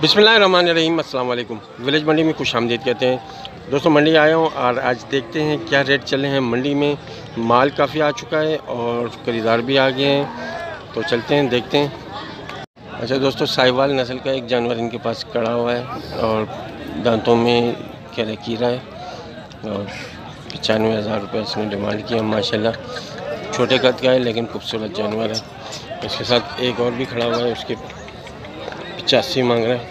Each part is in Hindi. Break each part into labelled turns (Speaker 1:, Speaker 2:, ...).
Speaker 1: बिसमीम अल्लाम विलेज मंडी में खुश आमदीद कहते हैं। दोस्तों, मंडी आया हूँ और आज देखते हैं क्या रेट चले हैं। मंडी में माल काफ़ी आ चुका है और खरीदार भी आ गए हैं। तो चलते हैं, देखते हैं। अच्छा दोस्तों, साहिवाल नस्ल का एक जानवर इनके पास खड़ा हुआ है और दांतों में क्या कीरा है और पचानवे हज़ार रुपये इसने डिमांड किया, माशाल्लाह। छोटे कद का है, लेकिन खूबसूरत जानवर है। इसके साथ एक और भी खड़ा हुआ है, उसके पचासी मांग रहे हैं।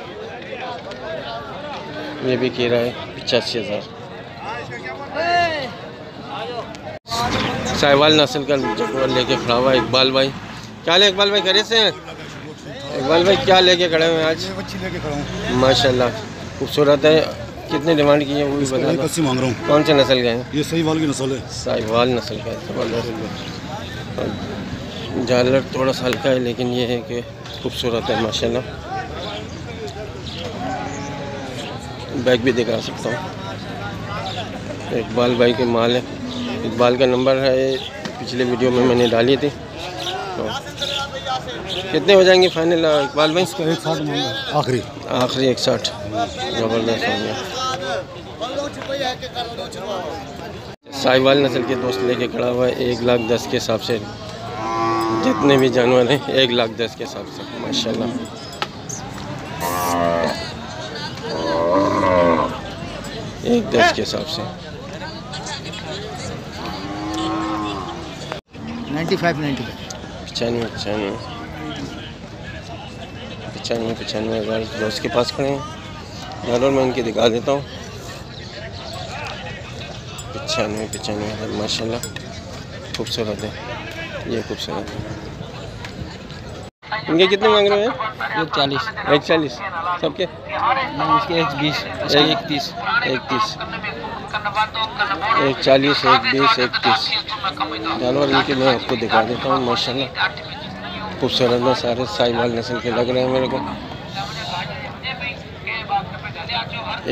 Speaker 1: ये भी कह रहा है पचासी हज़ार। साहिवाल नस्ल का जगवर लेके खड़ा हुआ इकबाल भाई। क्या ले इकबाल भाई करे से हैं? इकबाल भाई क्या लेके खड़े हुए हैं आज? माशाल्लाह खूबसूरत है। कितने डिमांड की है वो भी बता दो।
Speaker 2: मांग रहा हूँ।
Speaker 1: कौन से नस्ल के हैं?
Speaker 2: ये सही वाल की नस्ल है।
Speaker 1: साहिवाल नस्ल का है जालर थोड़ा सा हल्का है लेकिन ये है कि खूबसूरत है माशाल्लाह। बैग भी दिखा सकता हूँ। इकबाल भाई के माल है। इकबाल का नंबर है पिछले वीडियो में मैंने डाली थी। तो कितने हो जाएँगे फाइनल इकबाल भाई?
Speaker 2: इसका एक साठ आखिरी।
Speaker 1: आखिरी एक साठ। ज़बरदस्त हो गया। साहिवाल नस्ल के दोस्त लेके खड़ा हुआ है एक लाख दस के हिसाब से। जितने भी जानवर हैं एक लाख दस के हिसाब से माशाल्लाह। एक दस के हिसाब से।
Speaker 2: नाइन्टी फाइव नाइन्टी फाइव
Speaker 1: पचानवे पचानवे। पचानवे पचानवे हज़ार दोस्त के पास खड़े हैं। डॉलर मैं इनके दिखा देता हूँ। पचानवे पचानवे हज़ार माशाल्लाह। खूबसूरत है। ये खूबसूरत है। इनके कितने मांग रहे हैं?
Speaker 3: एक चालीस।
Speaker 1: एक चालीस। सबके?
Speaker 3: इसके एक बीस एक तीस
Speaker 1: एक तीस। एक चालीस एक बीस एक तीस। जानवर इनके मैं आपको दिखा देता हूँ माशाल्लाह। खूबसूरत है सारे साहिवाल नस्ल के लग रहे हैं मेरे को।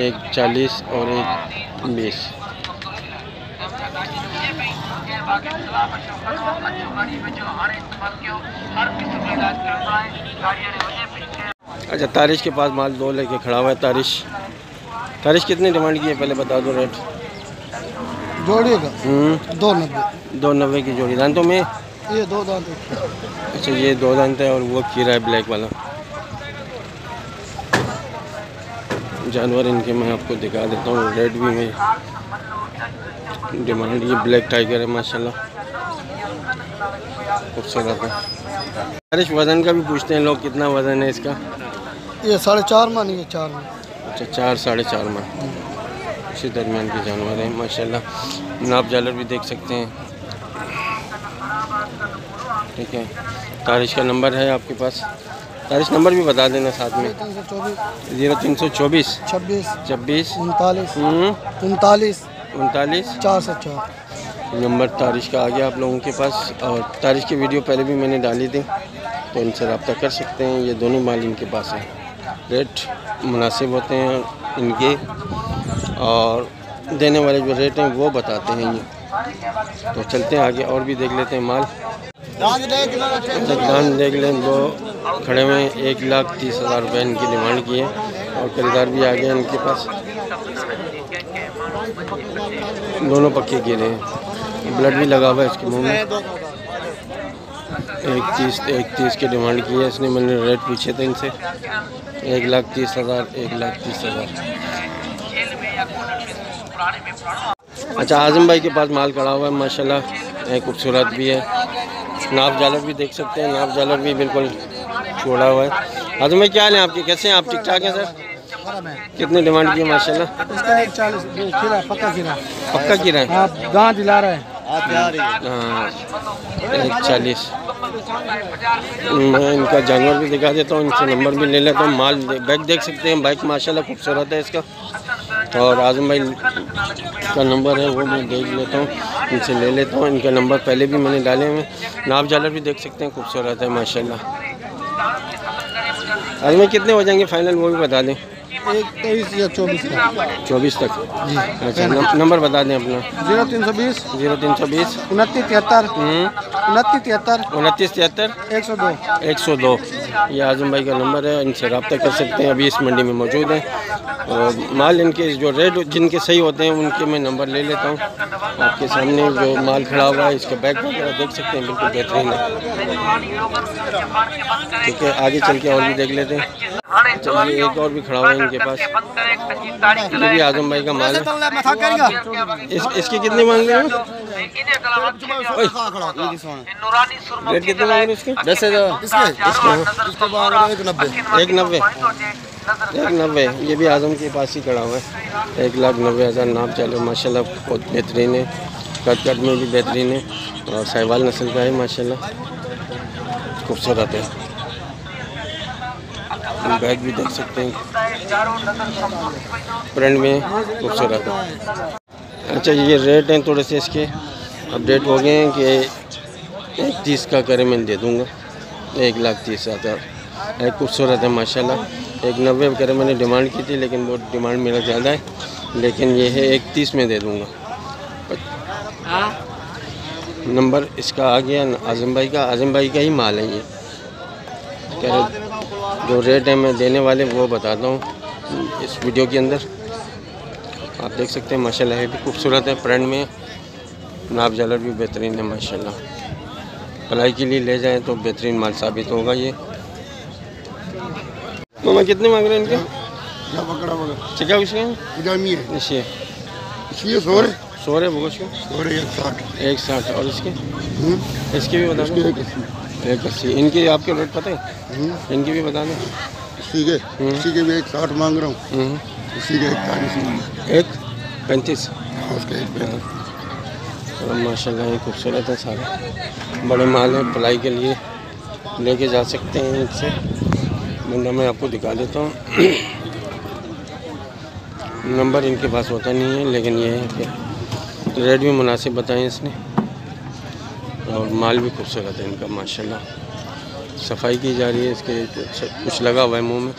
Speaker 1: एक चालीस और एक बीस। अच्छा तारिश के पास माल दो लेके खड़ा हुआ है तारिश। तारिश कितनी डिमांड की है पहले बता दो रेट।
Speaker 2: जोड़ी का?
Speaker 1: हम्म,
Speaker 2: दो नब्बे।
Speaker 1: दो नब्बे की जोड़ी। दांतों में?
Speaker 2: ये दो दांत।
Speaker 1: अच्छा ये दो दांत है और वो खीरा है ब्लैक वाला। जानवर इनके मैं आपको दिखा देता हूँ रेड भी में डिमांड ये ब्लैक टाइगर है माशाल्लाह। खूबसूरत है। तारिश वज़न का भी पूछते हैं लोग कितना वज़न है इसका?
Speaker 2: ये साढ़े चार मान ये चार मान।
Speaker 1: अच्छा चार साढ़े चार माह इसी दरमियान के जानवर हैं माशाल्लाह। नाप जालर भी देख सकते हैं। ठीक है। तारिश का नंबर है आपके पास? तारिश नंबर भी बता देना साथ में। ज़ीरो तीन सौ चौबीस।
Speaker 2: छब्बीस
Speaker 1: छब्बीस।
Speaker 2: उनतालीस।
Speaker 1: हम्म,
Speaker 2: उनतालीस।
Speaker 1: उनतालीस।
Speaker 2: चार सौ चार।
Speaker 1: नंबर तारिश का आ गया आप लोगों के पास। और तारिश की वीडियो पहले भी मैंने डाली थी तो इनसे रब्ता कर सकते हैं। ये दोनों माल इनके पास है। रेट मुनासिब होते हैं इनके और देने वाले जो रेट हैं वो बताते हैं ये। तो चलते हैं आगे और भी देख लेते हैं माल। दाम देख लें दो खड़े हुए एक लाख तीस हज़ार रुपये इनकी डिमांड की है और खरीदार भी आ गए इनके पास। दोनों पक्के गिरे हैं। ब्लड भी लगा हुआ है इसके मुँह में। एक तीस एक तीस की डिमांड की है इसने मैंने रेट पूछे थे इनसे। एक लाख तीस हज़ार एक लाख तीस हज़ार। अच्छा आज़म भाई के पास माल खड़ा हुआ है माशाल्लाह है खूबसूरत भी है। नाप जालर भी देख सकते हैं नाप जालर भी बिल्कुल छोड़ा हुआ है। आज़म भाई क्या हाल है आपके? कैसे हैं आप? ठीक ठाक हैं सर? कितनी डिमांड की है माशाल्लाह?
Speaker 2: पक्का खीरा
Speaker 1: पक्का की रहे
Speaker 2: आप गाँव दिला रहे हैं
Speaker 1: हाँ। एक चालीस। मैं इनका जानवर भी दिखा देता हूँ, इनसे नंबर भी ले लेता हूँ, माल बैग देख सकते हैं, बाइक माशाल्लाह खूबसूरत है इसका। और आज़म भाई का नंबर है, वो मैं देख लेता हूँ, इनसे ले लेता हूँ, इनका नंबर पहले भी मैंने डाले हैं। नाप जालर भी देख सकते हैं, खूबसूरत है, माशाल्लाह। आज़म कितने हो जाएँगे फाइनल, वो भी बता दें।
Speaker 2: एक तेईस या चौबीस तक
Speaker 1: चौबीस तक।
Speaker 2: जी।
Speaker 1: अच्छा नंबर बता दें अपना।
Speaker 2: ज़ीरो तीन सौ बीस।
Speaker 1: ज़ीरो तीन सौ बीस।
Speaker 2: उनतीस तिहत्तर।
Speaker 1: हम्म,
Speaker 2: उनतीस तिहत्तर।
Speaker 1: उनतीस तिहत्तर।
Speaker 2: एक सौ दो।
Speaker 1: एक सौ दो। ये आज़म भाई का नंबर है इनसे रब्ता कर सकते हैं अभी इस मंडी में मौजूद हैं। और माल इनके जो रेट जिनके सही होते हैं उनके मैं नंबर ले लेता हूँ। आपके सामने जो माल खड़ा हुआ है इसका बैग वगैरह देख सकते हैं बिल्कुल बेहतरीन है। ठीक है आगे चल के और भी देख लेते हैं। एक और भी खड़ा हुआ है इनके पास। ये भी आज़म भाई का माल है इस, इसकी कितनी मांग रहे हैं। रेट कितने मांग रहे इसके
Speaker 3: दस हज़ार।
Speaker 1: एक नब्बे। एक नब्बे। ये भी आज़म के पास ही खड़ा हुआ है। एक लाख नब्बे हज़ार नाप चलो माशाल्लाह बहुत बेहतरीन है। कट कट में भी बेहतरीन है। और सहवाल नस्ल का है माशाल्लाह। खूबसूरत है। बैग भी देख सकते हैं। प्रिंट में खूबसूरत है। अच्छा ये रेट हैं थोड़े से इसके। अपडेट हो गए हैं कि एक तीस का करे मैं दे दूँगा। एक लाख तीस हज़ार। एक खूबसूरत है माशाल्लाह। एक नब्बे करे मैंने डिमांड की थी लेकिन वो डिमांड मेरा ज़्यादा है। लेकिन ये है एक तीस में दे दूँगा। नंबर इसका आ गया आज़म भाई का। आज़म भाई का ही माल है ये। कह रहे जो रेट है मैं देने वाले वो बताता हूँ इस वीडियो के अंदर। आप देख सकते हैं माशाल्लाह ये भी खूबसूरत है फ्रंट में। नाप जालर भी बेहतरीन है माशाल्लाह। पलाई के लिए ले जाएँ तो बेहतरीन माल साबित होगा ये। मामा कितने मांग रहे हैं इनके?
Speaker 4: क्या पकड़ा पकड़ा
Speaker 1: चिका उसके इसके
Speaker 4: इसलिए सो रहे
Speaker 1: सौ रहे भुगो उसके
Speaker 4: सो रहे एक साठ।
Speaker 1: एक साठ और इसके?
Speaker 4: हम्म,
Speaker 1: इसके भी बता
Speaker 4: एक अस्सी
Speaker 1: इनके आपके रेट पता है?
Speaker 4: हम्म,
Speaker 1: इनकी भी बता दें
Speaker 4: इसी के इसी के भी एक साठ मांग रहा हूँ।
Speaker 1: हम्म,
Speaker 4: इसी के एक चालीस
Speaker 1: एक? पैंतीस।
Speaker 4: हाँ, उसका एक पैंतीस।
Speaker 1: और माशाल्लाह ये खूबसूरत है सारे। बड़े माल हैं पलाई के लिए लेके जा सकते हैं इनसे। बंदा मैं आपको दिखा देता हूँ। नंबर इनके पास होता नहीं है लेकिन ये है कि रेट भी मुनासिब बताएँ इसने। और माल भी खूबसूरत है इनका, माशाल्लाह। सफ़ाई की जा रही है इसके कुछ- लगा हुआ है मुँह में।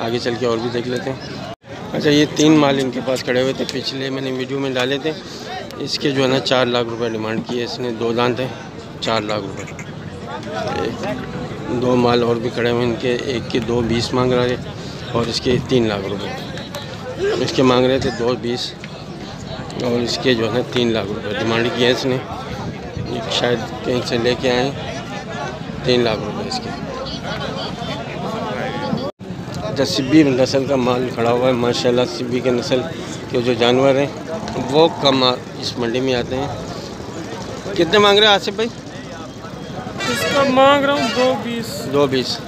Speaker 1: आगे चल के और भी देख लेते हैं। अच्छा ये तीन माल इनके पास खड़े हुए थे, पिछले मैंने वीडियो में डाले थे। इसके जो है ना, चार लाख रुपए डिमांड किए, इसने दो दांत हैं, चार लाख रुपए। दो माल और भी खड़े हुए इनके, एक के दो बीस मांग रहे हैं, और इसके तीन लाख रुपए। इसके मांग रहे थे दो बीस, और इसके जो है ना, तीन लाख रुपए डिमांड किए इसने। शायद कहीं से लेके आए। तीन लाख रुपए इसके। अच्छा सिब्बी नस्ल का माल खड़ा हुआ है माशाल्लाह सिब्बी के नस्ल के जो जानवर हैं वो कम इस मंडी में आते हैं। कितने मांग रहे हैं आसिफ भाई?
Speaker 5: इसका मांग रहा हूँ दो बीस।
Speaker 1: दो बीस।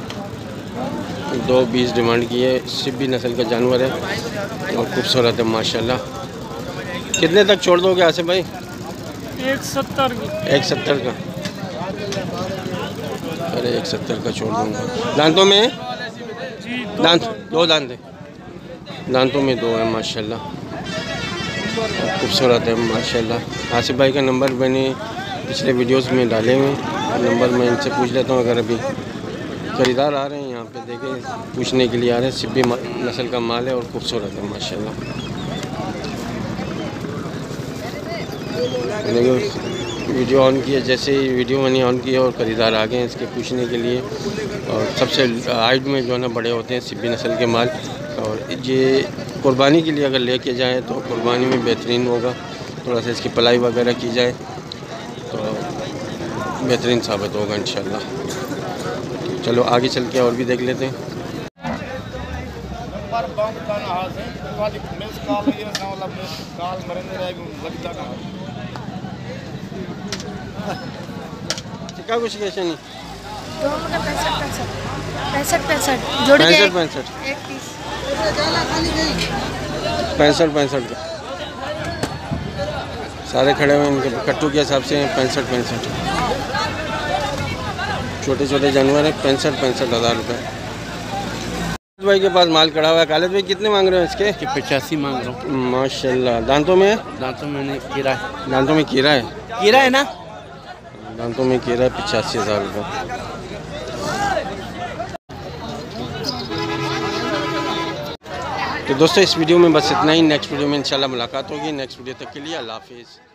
Speaker 1: दो बीस डिमांड की है। सिब्बी नस्ल का जानवर है और खूबसूरत है माशाल्लाह। कितने तक छोड़ दोगे आसिफ भाई?
Speaker 5: एक सत्तर
Speaker 1: एक सत्तर का। अरे एक सत्तर का छोड़ दूँगा। दांतों में? दांत दो दांत है। दांतों में दो है माशाल्लाह। खूबसूरत है माशाल्लाह। आसिफ भाई का नंबर मैंने पिछले वीडियोस में डाले हुए नंबर मैं इनसे पूछ लेता हूँ अगर अभी खरीदार आ रहे हैं यहाँ पे देखें पूछने के लिए आ रहे हैं। सिब्बी नस्ल का माल है और खूबसूरत है माशाल्लाह। देखो वीडियो ऑन किया, जैसे ही वीडियो मैंने ऑन किया और खरीदार आ गए इसके पूछने के लिए। और सबसे हाइट में जो है ना, बड़े होते हैं सिब्बी नस्ल के माल। और ये कुर्बानी के लिए अगर लेके जाएँ तो कुर्बानी में बेहतरीन होगा। थोड़ा सा इसकी पलाई वगैरह की जाए तो बेहतरीन साबित होगा इन चलो, आगे चल के और भी देख लेते हैं। क्या कुछ कैसे नहीं?
Speaker 6: दोनों का पैंसठ पैंसठ। पैंसठ पैंसठ। जोड़ी के
Speaker 1: पैंसठ
Speaker 6: एक-
Speaker 1: पैंसठ।
Speaker 6: एक पीस।
Speaker 1: पैंसठ पैंसठ का। सारे खड़े हुए इनके कट्टू के हिसाब से पैंसठ पैंसठ। छोटे छोटे जानवर हैं पैंसठ पैंसठ हज़ार रुपये भाई के पास माल खड़ा हुआ है। कालेज भाई कितने मांग रहे हो इसके?
Speaker 3: कि पचासी मांग रहा हूँ।
Speaker 1: माशाल्लाह। दांतों में?
Speaker 3: दांतों में नहीं कीड़ा है।
Speaker 1: दांतों में कीड़ा है?
Speaker 3: कीड़ा है ना?
Speaker 1: दांतों में कह रहा है पचासी हज़ार रुपये तो दोस्तों, इस वीडियो में बस इतना ही। नेक्स्ट वीडियो में इंशाल्लाह मुलाकात होगी। नेक्स्ट वीडियो तक के लिए अल्लाह हाफिज़।